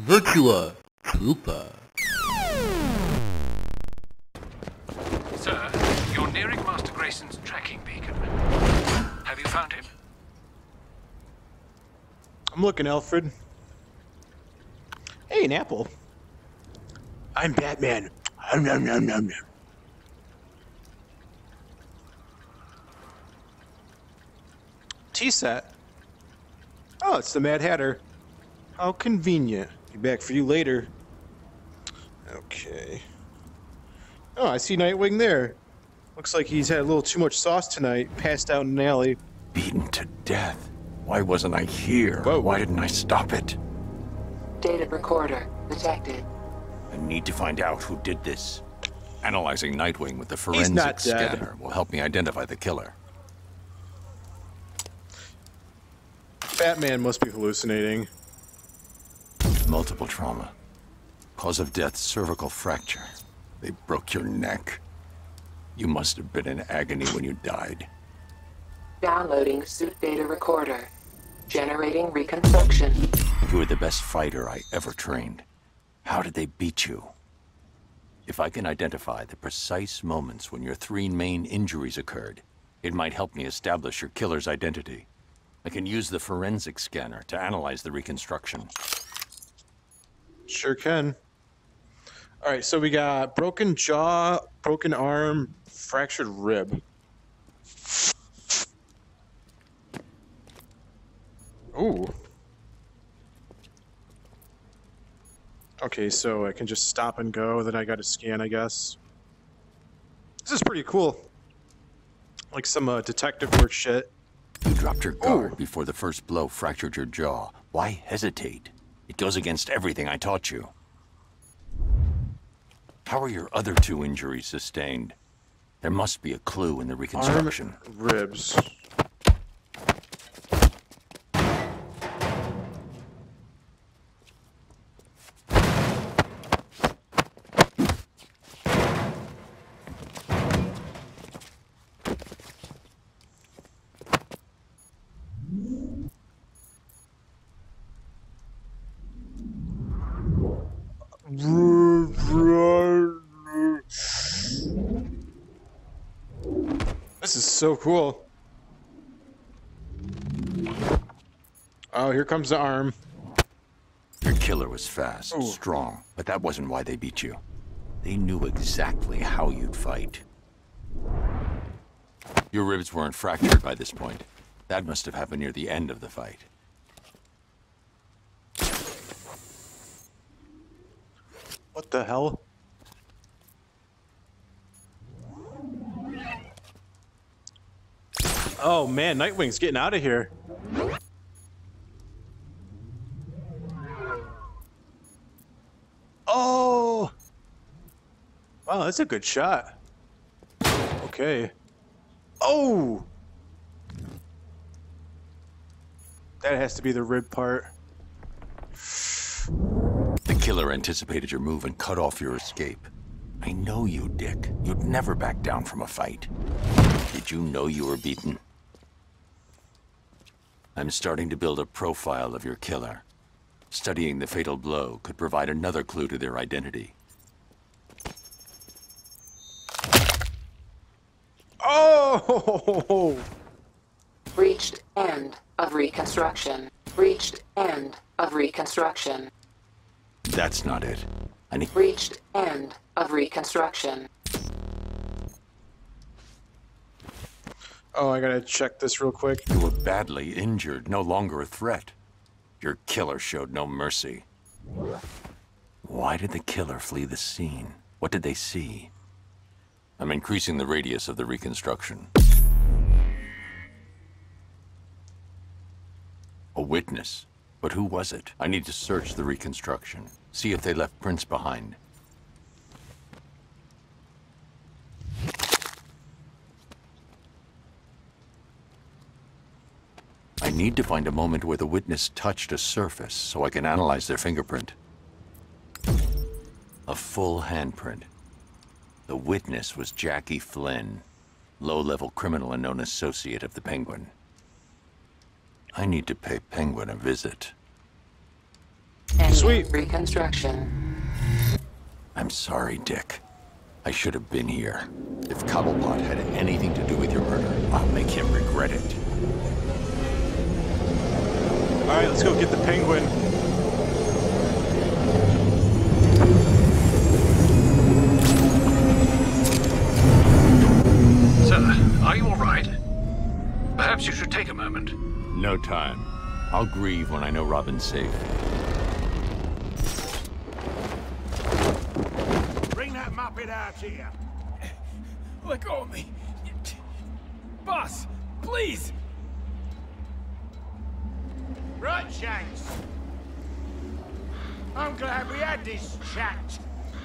Virtua Troopa. Sir, you're nearing Master Grayson's tracking beacon. Have you found him? I'm looking, Alfred. Hey, an apple. I'm Batman. Nom, nom, nom, nom, nom. T-set. Oh, it's the Mad Hatter. How convenient. Be back for you later. Okay. Oh, I see Nightwing there. Looks like he's had a little too much sauce tonight. Passed out in an alley. Beaten to death. Why wasn't I here? Whoa. Why didn't I stop it? Data recorder detected. I need to find out who did this. Analyzing Nightwing with the forensic scanner will help me identify the killer. Batman must be hallucinating. Multiple trauma. Cause of death, cervical fracture. They broke your neck. You must have been in agony when you died. Downloading suit data recorder. Generating reconstruction. You were the best fighter I ever trained. How did they beat you? If I can identify the precise moments when your three main injuries occurred, it might help me establish your killer's identity. I can use the forensic scanner to analyze the reconstruction. Sure can. All right, so we got broken jaw, broken arm, fractured rib. Ooh. Okay, so I can just stop and go, then I got to scan, I guess. This is pretty cool. Like some uh, detective work shit. You dropped your guard Ooh. before the first blow fractured your jaw. Why hesitate? It goes against everything I taught you. How are your other two injuries sustained? There must be a clue in the Arm, reconstruction. ribs. This is so cool. Oh, here comes the arm. Your killer was fast, Ooh. strong, but that wasn't why they beat you. They knew exactly how you'd fight. Your ribs weren't fractured by this point. That must have happened near the end of the fight. What the hell? Oh man, Nightwing's getting out of here. Oh! Wow, that's a good shot. Okay. Oh! That has to be the rib part. The killer anticipated your move and cut off your escape. I know you, Dick. You'd never back down from a fight. Did you know you were beaten? I'm starting to build a profile of your killer. Studying the fatal blow could provide another clue to their identity. Oh! Reached end of reconstruction. Reached end of reconstruction. That's not it. I need... Reached end of reconstruction. Oh, I gotta check this real quick. You were badly injured, no longer a threat. Your killer showed no mercy. Why did the killer flee the scene? What did they see? I'm increasing the radius of the reconstruction. A witness. But who was it? I need to search the reconstruction. See if they left prints behind. Need to find a moment where the witness touched a surface so I can analyze their fingerprint. A full handprint. The witness was Jackie Flynn, low-level criminal and known associate of the Penguin. I need to pay Penguin a visit. Enter Sweet. Reconstruction. I'm sorry, Dick. I should have been here. If Cobblepot had anything to do with your murder, I'll make him regret it. All right, let's go get the penguin. Sir, are you all right? Perhaps you should take a moment. No time. I'll grieve when I know Robin's safe. I'm glad we had this chat.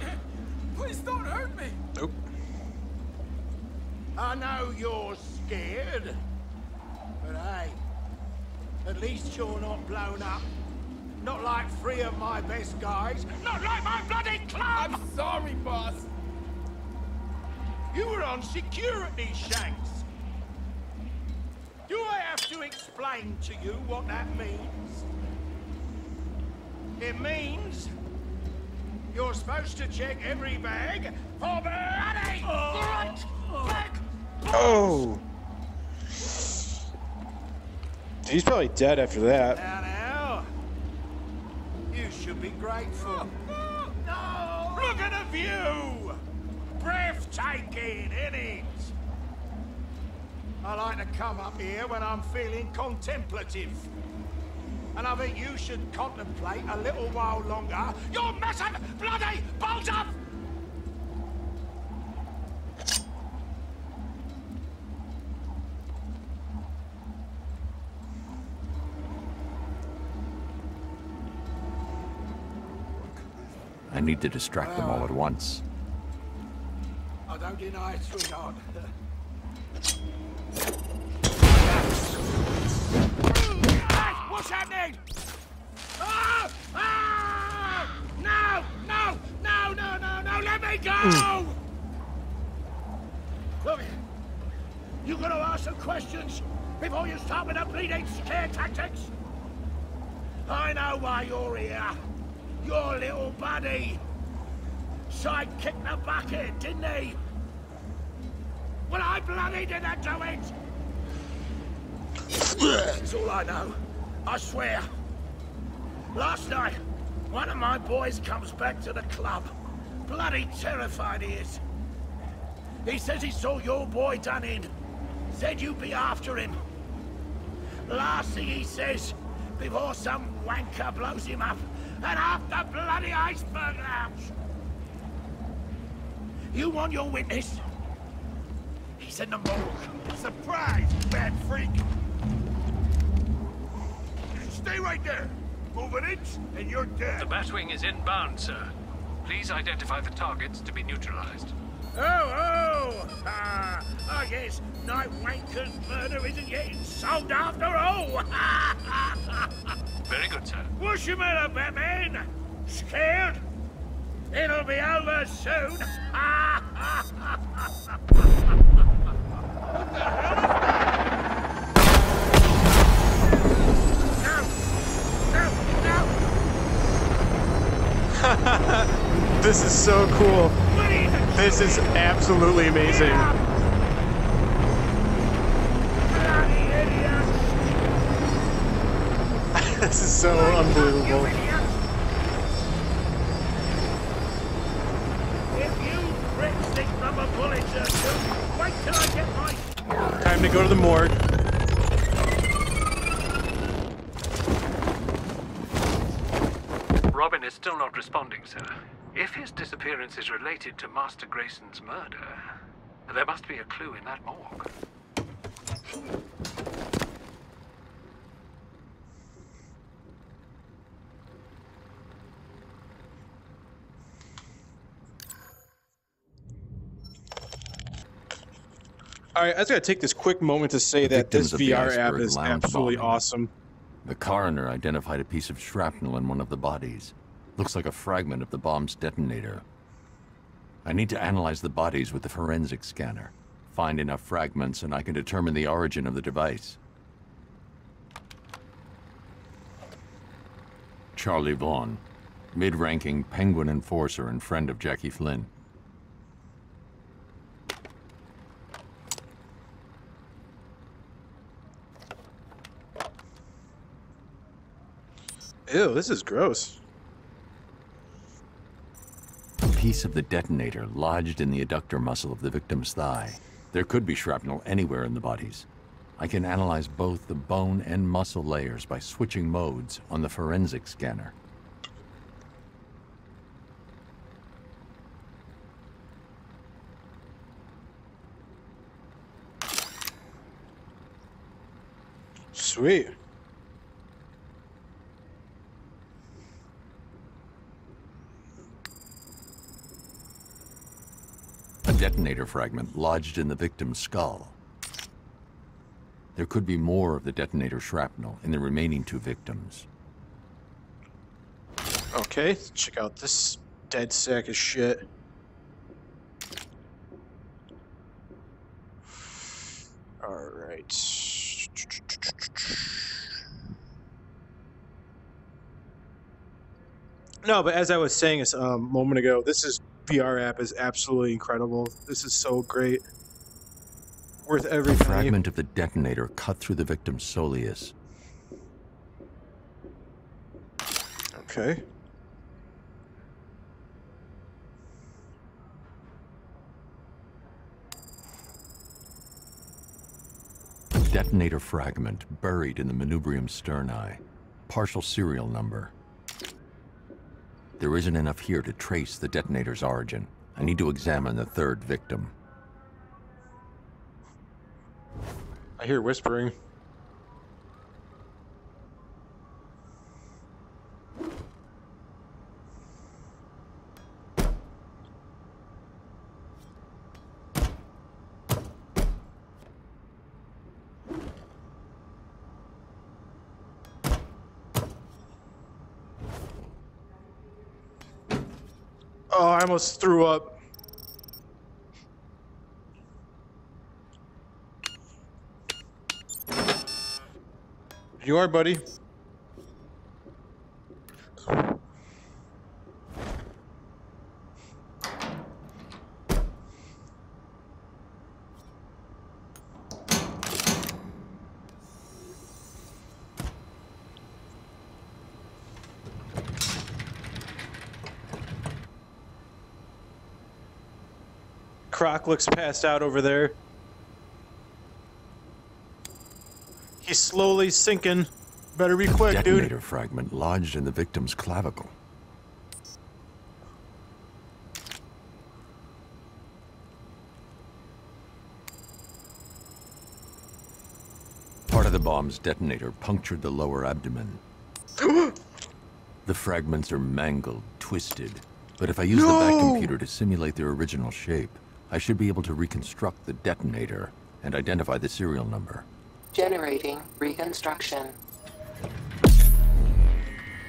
Please don't hurt me. Nope. I know you're scared, but hey, at least you're not blown up. Not like three of my best guys. Not like my bloody club! I'm sorry, boss. You were on security, Shanks. Do I have to explain to you what that means? It means you're supposed to check every bag for bloody oh. front back Oh. He's probably dead after that. Now, now, you should be grateful. No! Look at the view! Breathtaking, isn't it? I like to come up here when I'm feeling contemplative. And I think you should contemplate a little while longer your massive bloody bolt up! I need to distract them all at once. I don't deny it, sweetheart. Look, you gonna ask some questions before you start with the bleeding scare tactics? I know why you're here. Your little buddy. Side kicked the bucket, didn't he? Well, I bloody didn't do it! That's all I know. I swear. Last night, one of my boys comes back to the club. Bloody terrified he is. He says he saw your boy done in. Said you'd be after him. Last thing he says, before some wanker blows him up, and half the bloody iceberg out. You want your witness? He's in the morgue. Surprise, bad freak! Stay right there. Move an inch, and you're dead. The Batwing is inbound, sir. Please identify the targets to be neutralized. Oh, oh! Ah, I guess Night Wanker's murder isn't getting solved after all! Very good, sir. What's your matter, Batman? Scared? It'll be over soon! no! No! No! This is so cool. This is absolutely amazing. This is so unbelievable. Time to go to the morgue. Robin is still not responding, sir. If his disappearance is related to Master Grayson's murder, there must be a clue in that morgue. All right, I just gotta take this quick moment to say that this Victims of the VR app is absolutely bombing. awesome. The coroner identified a piece of shrapnel in one of the bodies. Looks like a fragment of the bomb's detonator. I need to analyze the bodies with the forensic scanner. Find enough fragments and I can determine the origin of the device. Charlie Vaughn, mid-ranking Penguin enforcer and friend of Jackie Flynn. Ew, this is gross. A piece of the detonator lodged in the adductor muscle of the victim's thigh. There could be shrapnel anywhere in the bodies. I can analyze both the bone and muscle layers by switching modes on the forensic scanner. Sweet. A detonator fragment lodged in the victim's skull. There could be more of the detonator shrapnel in the remaining two victims. Okay, check out this dead sack of shit. Alright. No, but as I was saying a um, moment ago, this is VR app is absolutely incredible. This is so great. Worth every penny. fragment of the detonator cut through the victim's soleus. Okay. Detonator fragment buried in the manubrium sterni. Partial serial number. There isn't enough here to trace the detonator's origin. I need to examine the third victim. I hear whispering. Oh, I almost threw up. You are, buddy. Croc looks passed out over there. He's slowly sinking. Better be quick, dude. Detonator fragment lodged in the victim's clavicle. Part of the bomb's detonator punctured the lower abdomen. the fragments are mangled, twisted. But if I use the Batcomputer to simulate their original shape, I should be able to reconstruct the detonator and identify the serial number. Generating reconstruction.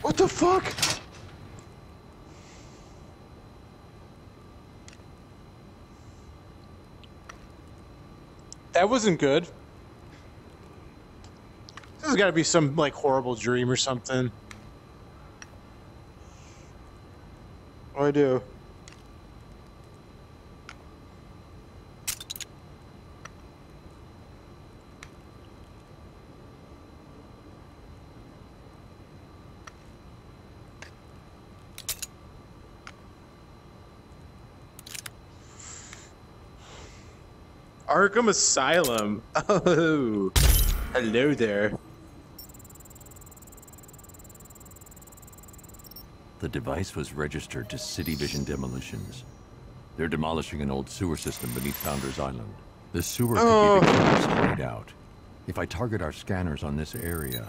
What the fuck? That wasn't good. This has got to be some like horrible dream or something. What do I do? Arkham Asylum. Oh, hello there. The device was registered to City Vision Demolitions. They're demolishing an old sewer system beneath Founders Island. The sewer could be the oh. gas laid out. If I target our scanners on this area,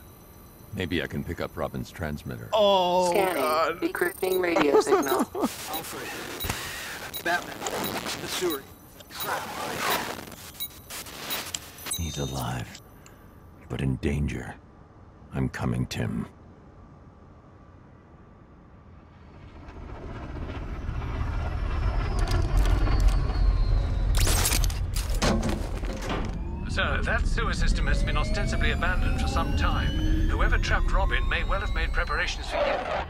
maybe I can pick up Robin's transmitter. Oh Scanning. God. Decrypting radio signal. Alfred. Batman. The sewer. He's alive, but in danger. I'm coming, Tim. Sir, that sewer system has been ostensibly abandoned for some time. Whoever trapped Robin may well have made preparations for you.